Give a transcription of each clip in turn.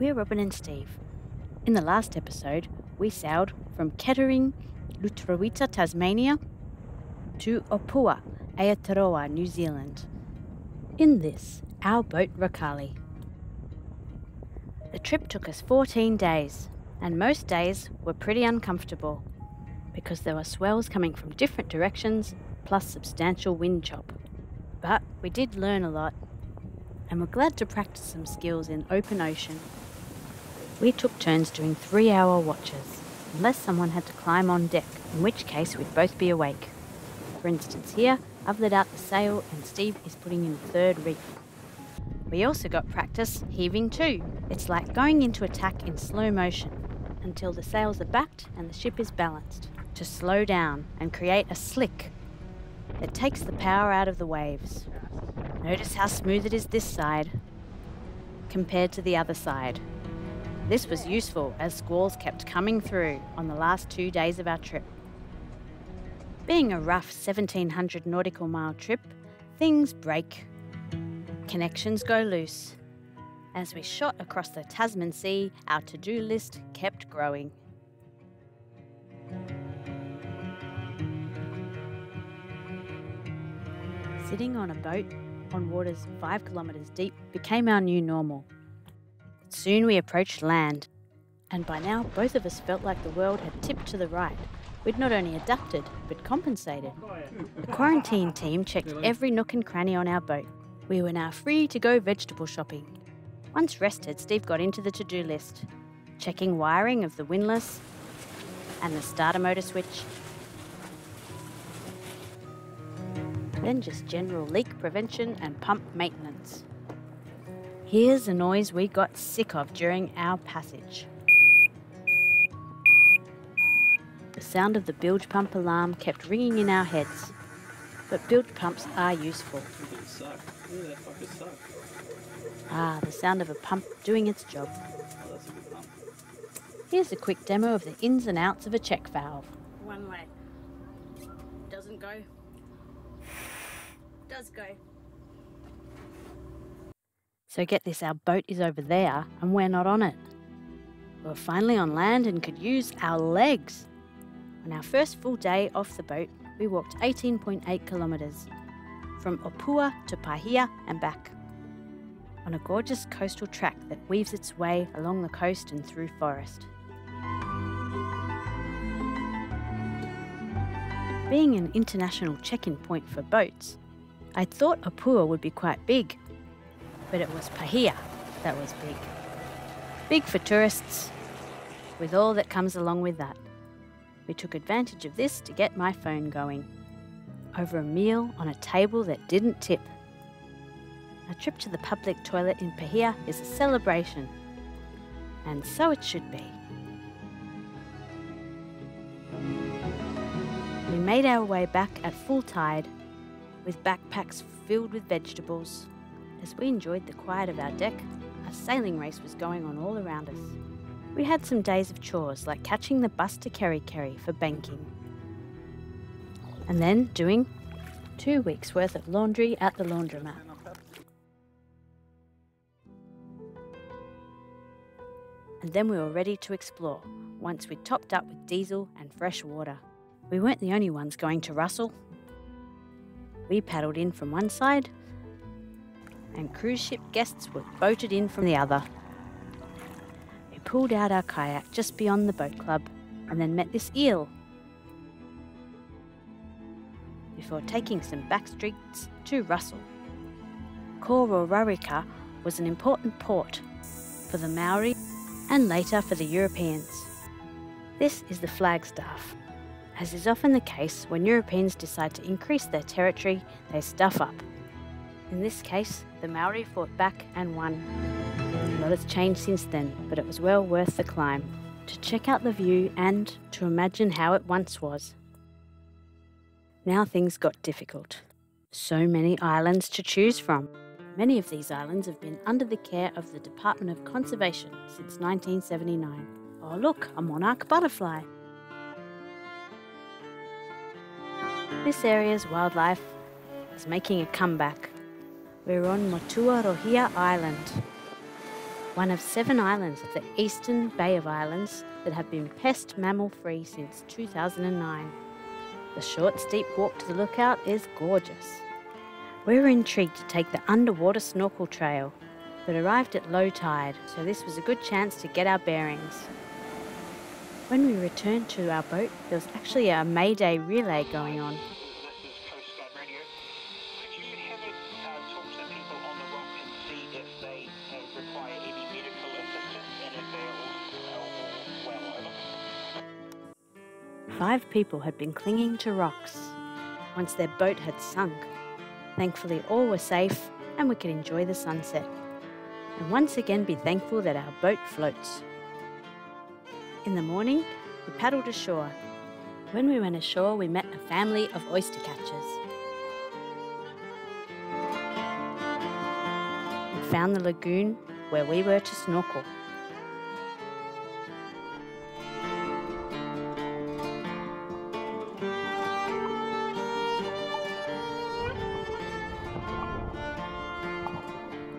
We're Robin and Steve. In the last episode, we sailed from Kettering, Lutruwita, Tasmania, to Opua, Aotearoa, New Zealand. In this, our boat Rakali. The trip took us 14 days, and most days were pretty uncomfortable because there were swells coming from different directions plus substantial wind chop. But we did learn a lot, and we're glad to practice some skills in open ocean. We took turns doing three hour watches, unless someone had to climb on deck, in which case we'd both be awake. For instance, here, I've let out the sail and Steve is putting in the third reef. We also got practice heaving to. It's like going into a tack in slow motion until the sails are backed and the ship is balanced to slow down and create a slick that takes the power out of the waves. Notice how smooth it is this side compared to the other side. This was useful as squalls kept coming through on the last two days of our trip. Being a rough 1700 nautical mile trip, things break. Connections go loose. As we shot across the Tasman Sea, our to do list kept growing. Sitting on a boat on waters five kilometres deep became our new normal. Soon we approached land, and by now both of us felt like the world had tipped to the right. We'd not only adapted, but compensated. The quarantine team checked every nook and cranny on our boat. We were now free to go vegetable shopping. Once rested, Steve got into the to do list, checking wiring of the windlass and the starter motor switch, then just general leak prevention and pump maintenance. Here's a noise we got sick of during our passage. The sound of the bilge pump alarm kept ringing in our heads, but bilge pumps are useful. Ah, the sound of a pump doing its job. Here's a quick demo of the ins and outs of a check valve. One way. Doesn't go does go. So get this, our boat is over there and we're not on it. We were finally on land and could use our legs. On our first full day off the boat, we walked 18.8 kilometres from Opua to Paihia and back on a gorgeous coastal track that weaves its way along the coast and through forest. Being an international check in point for boats, I thought Opua would be quite big, but it was Paihia that was big. Big for tourists, with all that comes along with that. We took advantage of this to get my phone going. Over a meal on a table that didn't tip. A trip to the public toilet in Paihia is a celebration, and so it should be. We made our way back at full tide with backpacks filled with vegetables. As we enjoyed the quiet of our deck, a sailing race was going on all around us. We had some days of chores like catching the bus to Kerikeri for banking. And then doing two weeks worth of laundry at the laundromat. And then we were ready to explore once we'd topped up with diesel and fresh water. We weren't the only ones going to Russell. We paddled in from one side, and cruise ship guests were boated in from the other. We pulled out our kayak just beyond the boat club and then met this eel before taking some back streets to Russell. Kororareka was an important port for the Maori and later for the Europeans. This is the Flagstaff, as is often the case when Europeans decide to increase their territory, they stuff up. In this case, the Maori fought back and won. A lot has changed since then, but it was well worth the climb to check out the view and to imagine how it once was. Now things got difficult. So many islands to choose from. Many of these islands have been under the care of the Department of Conservation since 1979. Oh, look, a monarch butterfly. This area's wildlife is making a comeback. We're on Motuarohia Island. one of seven islands of the eastern Bay of Islands that have been pest mammal free since 2009. The short, steep walk to the lookout is gorgeous. We were intrigued to take the underwater snorkel trail, but arrived at low tide, so this was a good chance to get our bearings. When we returned to our boat, there was actually a Mayday relay going on. Five people had been clinging to rocks once their boat had sunk. Thankfully, all were safe and we could enjoy the sunset. And once again, be thankful that our boat floats. In the morning, we paddled ashore. When we went ashore, we met a family of oyster catchers. Found the lagoon where we were to snorkel.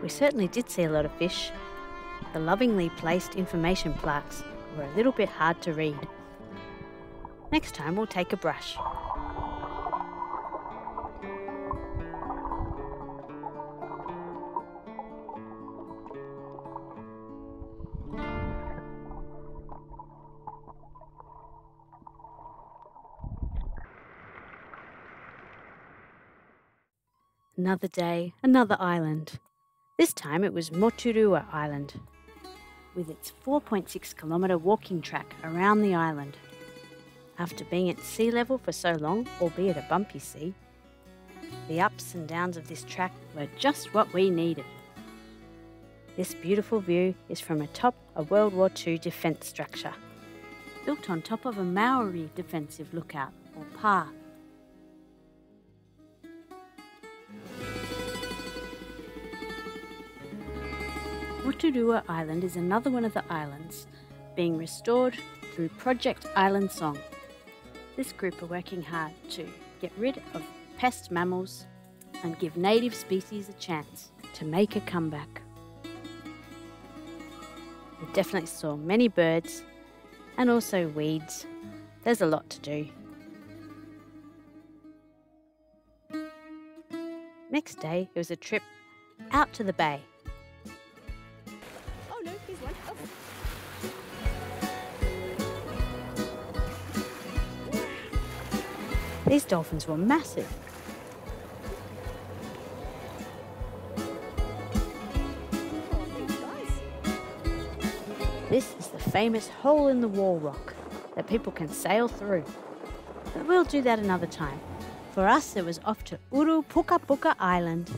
We certainly did see a lot of fish. The lovingly placed information plaques were a little bit hard to read. Next time we'll take a brush. Another day, another island. This time it was Moturua Island, with its 4.6 kilometre walking track around the island. After being at sea level for so long, albeit a bumpy sea, the ups and downs of this track were just what we needed. This beautiful view is from atop a World War II defence structure, built on top of a Maori defensive lookout, or PA, Moturua Island is another one of the islands being restored through Project Island Song. This group are working hard to get rid of pest mammals and give native species a chance to make a comeback. We definitely saw many birds and also weeds. There's a lot to do. Next day, it was a trip out to the bay These dolphins were massive. This is the famous hole in the wall rock that people can sail through. But we'll do that another time. For us, it was off to Urupukapuka Island,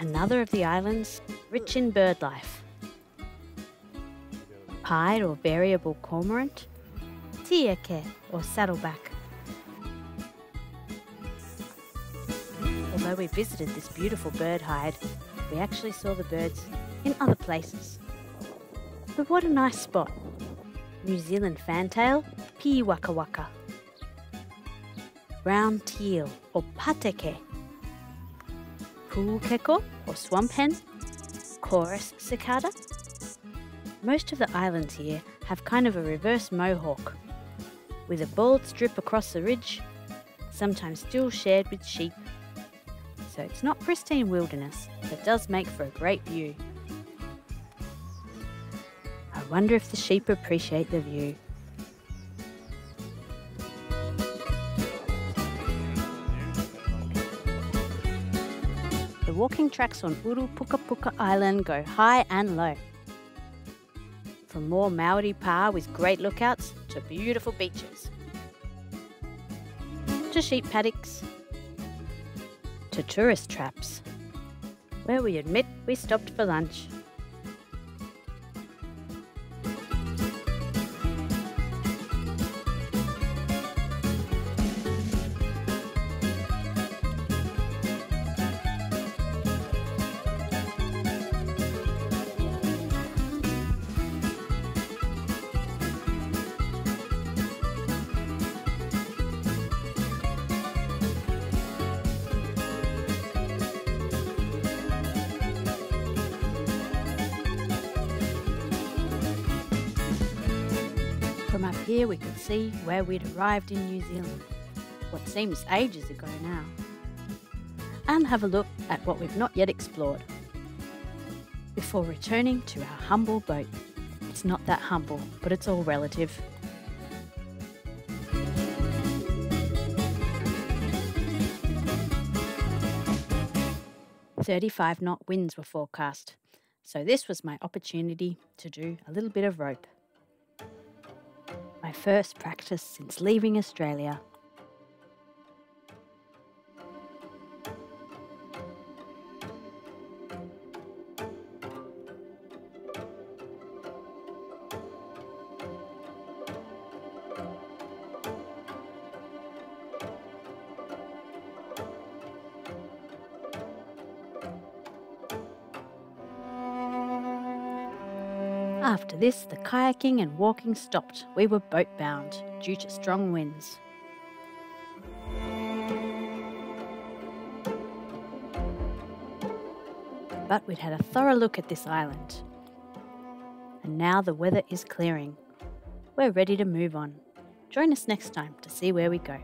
another of the islands rich in bird life. Pied or variable cormorant, tieke or saddleback, Although we visited this beautiful bird hide, we actually saw the birds in other places. But what a nice spot! New Zealand fantail, Piwakawaka. Brown teal or pateke. Pukeko or swamp hen. Chorus cicada. Most of the islands here have kind of a reverse mohawk, with a bald strip across the ridge, sometimes still shared with sheep so it's not pristine wilderness, but does make for a great view. I wonder if the sheep appreciate the view. The walking tracks on Urupukapuka Island go high and low. From more Maori pa with great lookouts to beautiful beaches. To sheep paddocks to tourist traps, where we admit we stopped for lunch. Up here, we could see where we'd arrived in New Zealand, what seems ages ago now, and have a look at what we've not yet explored. Before returning to our humble boat. It's not that humble, but it's all relative. Thirty-five knot winds were forecast, so this was my opportunity to do a little bit of rope. First practice since leaving Australia After this, the kayaking and walking stopped. We were boat bound due to strong winds. But we'd had a thorough look at this island. And now the weather is clearing. We're ready to move on. Join us next time to see where we go.